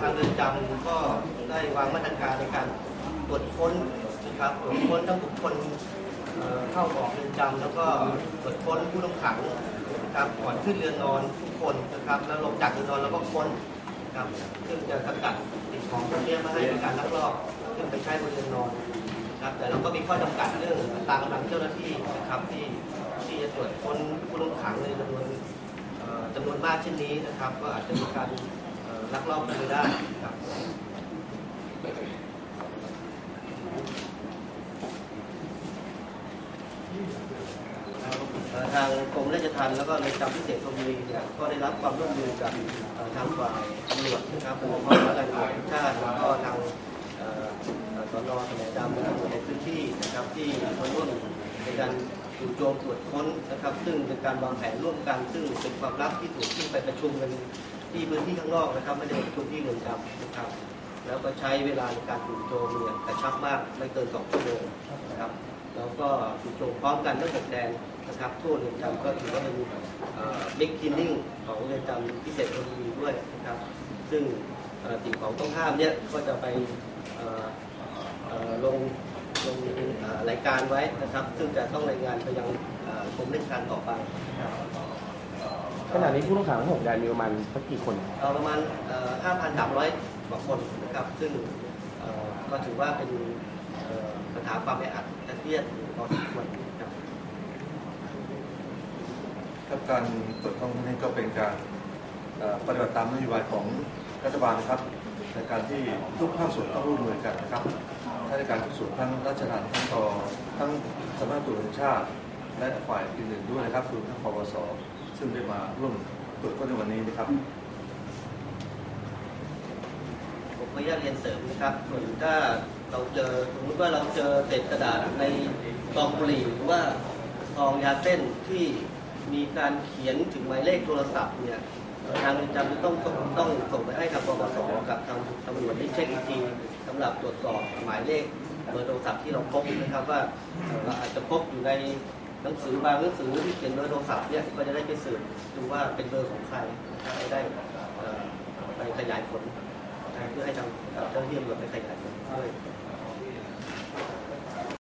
ทางเรือนจำก็ได้วางมาตรการในการตรวจค้นนะครับตรวจค้นทั้งบุคคลเข้าออกเรือนจำแล้วก็ตรวจค้นผู้ต้องขังนะครับก่อนขึ้นเรือนนอนทุกคนนะครับแล้วลงจากเรือนนอนแล้วก็ค้นนะครับซึ่งจะสกัดสิ่งของพวกนี้มาให้ในการลักลอบขึ้นไปใช้บนเรือนนอนนะครับแต่เราก็มีข้อจำกัดเรื่องอัตรากำลังเจ้าหน้าที่นะครับที่ที่จะตรวจค้นผู้ต้องขังในจำนวนจำนวนมากเช่นนี้นะครับ ก็อาจจะมีการ ลักลอบเข้าไปได้ครับทางกรมราชทัณฑ์แล้วก็ในจำพิเศษธนบุรีเนี่ยก็ได้รับความร่วมมือกับทางฝ่ายตำรวจนะครับโดยเฉพาะสำนักานตำรวจชาติแล้วก็ทางเอ่อเอ่อสนสมัยดำและตำรวจในพื้นที่นะครับที่มาร่วมในการจู่โจมตรวจค้นนะครับ ซึ่งเป็นการวางแผนร่วมกันซึ่งเป็นความลับที่ถูกที่ไปประชุมกัน ที่พื้นที่ข้างนอกนะครับ ไม่ได้ประชุมที่เรือนจำนะครับ แล้วก็ใช้เวลาในการจู่โจมเนี่ยกระชับมากไม่เกินสองชั่วโมงนะครับแล้วก็จู่โจมพร้อมกันทั้งหกแดนนะครับทั่วเรือนจำก็ถือว่าเป็นบิ๊กคินนิ่งของเรือนจำพิเศษธนบุรีด้วยนะครับ ซึ่งสิ่งของต้องห้ามเนี่ยก็จะไปลงลงรายการไว้นะครับ ซึ่งจะต้องรายงานไปยังกรมราชการต่อไปนะครับ ขณะนี้ผู้ต้องขังทั้งหกรายมีประมาณสักกี่คนเอ่อประมาณเอ่อ5,300กว่าคนนะครับ ซึ่งเอ่อก็ถือว่าเป็นเอ่อปัญหาความแออัดและเครียดอยู่พอสมควรครับ ครับการตรวจค้นครั้งนี้ก็เป็นการเอ่อปฏิบัติตามนโยบายของรัฐบาลนะครับในการที่ทุกภาคส่วนต้องร่วมมือกันนะครับทั้งในการทุกส่วนทั้งราชการทั้งตทั้งสำนักงานตรวจแห่งชาติ และฝ่ายอื่นๆด้วยนะครับรวมทั้งปปส ซึ่งได้มาร่วมตรวจค้นในวันนี้นะครับ ผมขออนุญาตเรียนเสริมนะครับส่วนถ้าเราเจอสมมติว่าเราเจอเศษกระดาษในซองบุหรี่หรือว่าซองยาเส้นที่มีการเขียนถึงหมายเลขโทรศัพท์เนี่ยทางเรือนจำจะต้องต้องต้องส่งไปให้ทางปปสกับทางตำรวจได้เช็คอีกทีสำหรับตรวจสอบหมายเลขเบอร์โทรศัพท์ที่เราพบนะครับว่าเราอาจจะพบอยู่ใน หนังสือบางหนังสือที่เขียนเบอร์โทรศัพท์เนี่ยก็จะได้ไปสืบดูว่าเป็นเบอร์ของใครนะครับจะได้ไปขยายผลเพื่อให้ทางเจ้าหน้าที่ตำรวจไปขยายผลด้วย